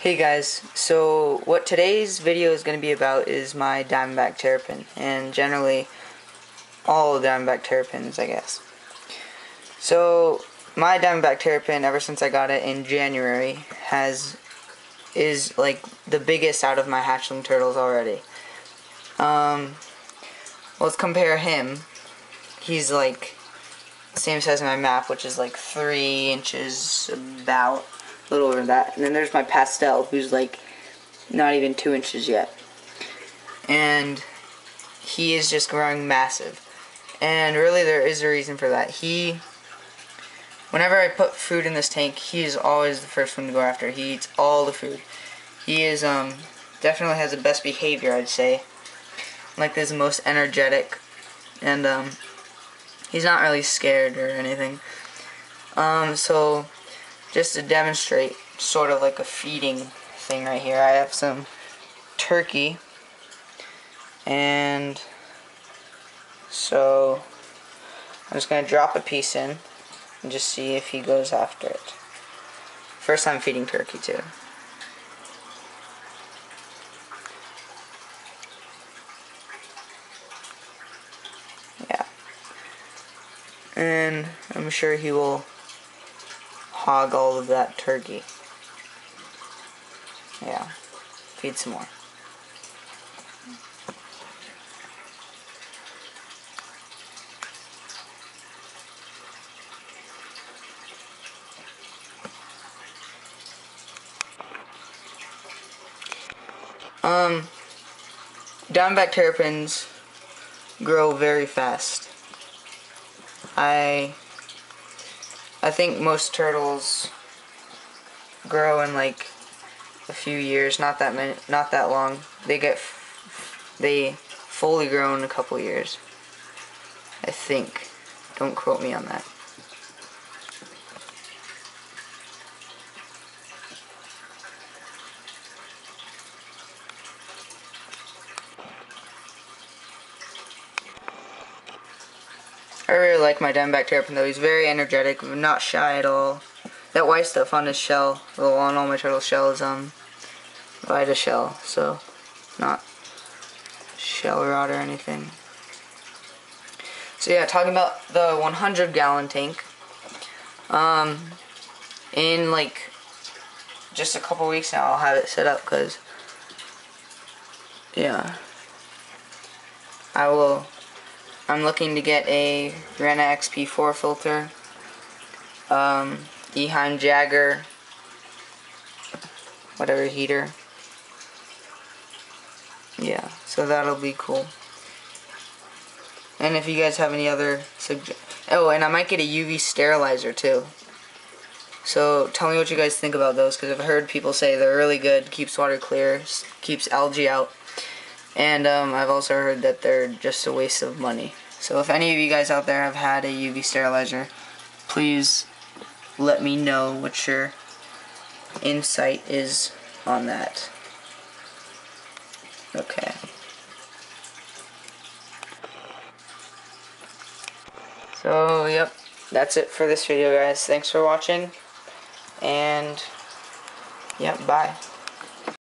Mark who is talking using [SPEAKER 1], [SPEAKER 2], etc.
[SPEAKER 1] Hey guys, so what today's video is going to be about is my Diamondback Terrapin, and generally all Diamondback Terrapins, I guess. So, my Diamondback Terrapin, ever since I got it in January, has is like the biggest out of my hatchling turtles already. Um, let's compare him. He's like same size as my map, which is like three inches about little over that. And then there's my pastel, who's like not even two inches yet. And he is just growing massive. And really there is a reason for that. He, whenever I put food in this tank, he is always the first one to go after. He eats all the food. He is, um, definitely has the best behavior, I'd say. Like, this most energetic. And, um, he's not really scared or anything. Um, so, just to demonstrate sort of like a feeding thing right here, I have some turkey and so I'm just going to drop a piece in and just see if he goes after it. First time feeding turkey too. Yeah. And I'm sure he will hog all of that turkey. Yeah. Feed some more. Um, Diamondback terrapins grow very fast. I I think most turtles grow in like a few years, not that many, not that long. They get they fully grow in a couple years. I think. Don't quote me on that. I really like my Diamondback Terrapin though. He's very energetic, not shy at all. That white stuff on his shell, well on all my turtle shells, um, Vita shell, so not shell rot or anything. So yeah, talking about the 100 gallon tank, um, in like just a couple weeks now I'll have it set up because, yeah, I will I'm looking to get a Rena XP4 filter, um, Eheim Jäger, whatever heater. Yeah, so that'll be cool. And if you guys have any other oh, and I might get a UV sterilizer too. So tell me what you guys think about those because I've heard people say they're really good, keeps water clear, keeps algae out. And um, I've also heard that they're just a waste of money. So if any of you guys out there have had a UV sterilizer, please let me know what your insight is on that. Okay. So, yep, that's it for this video, guys. Thanks for watching, and, yep, bye.